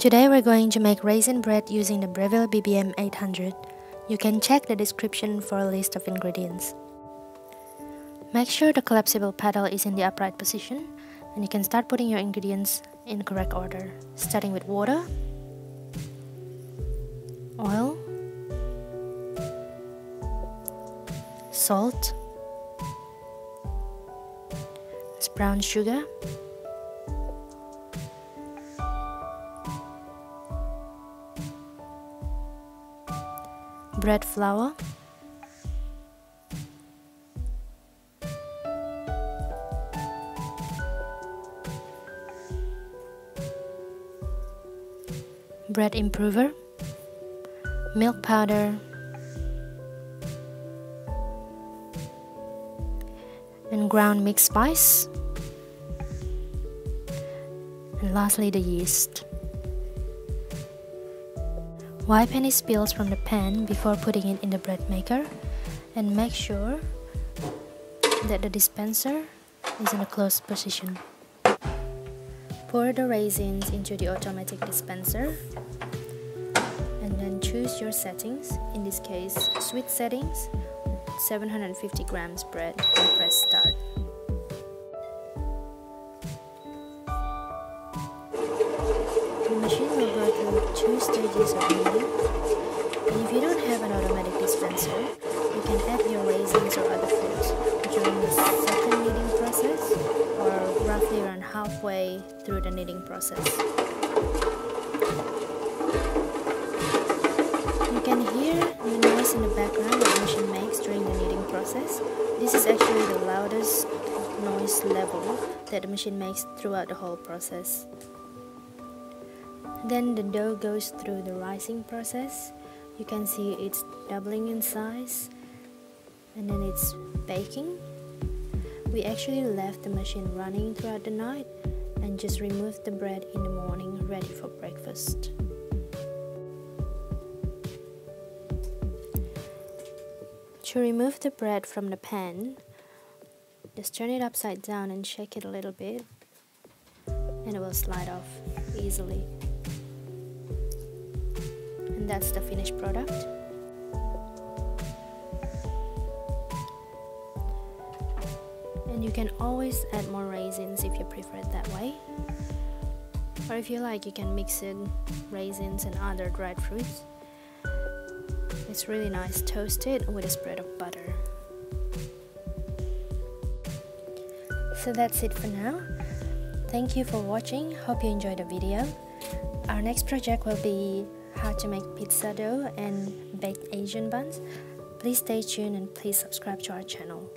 Today we're going to make raisin bread using the Breville BBM 800. You can check the description for a list of ingredients. Make sure the collapsible paddle is in the upright position and you can start putting your ingredients in correct order, starting with water, oil, salt, brown sugar, bread flour, bread improver, milk powder, and ground mixed spice, and lastly the yeast. Wipe any spills from the pan before putting it in the bread maker and make sure that the dispenser is in a closed position. Pour the raisins into the automatic dispenser and then choose your settings, in this case sweet settings, 750 grams bread and press start. Machine will go through two stages of kneading and if you don't have an automatic dispenser, you can add your raisins or other fruits during the second kneading process or roughly around halfway through the kneading process. You can hear the noise in the background that the machine makes during the kneading process. This is actually the loudest noise level that the machine makes throughout the whole process. Then the dough goes through the rising process. You can see it's doubling in size and then it's baking we actually left the machine running throughout the night and just removed the bread in the morning ready for breakfast. To remove the bread from the pan, just turn it upside down and shake it a little bit and it will slide off easily. And that's the finished product. and you can always add more raisins if you prefer it that way. Or if you like you can mix in raisins and other dried fruits. It's really nice toasted with a spread of butter. So that's it for now. Thank you for watching. Hope you enjoyed the video. Our next project will be how to make pizza dough and baked asian buns. Please stay tuned and please subscribe to our channel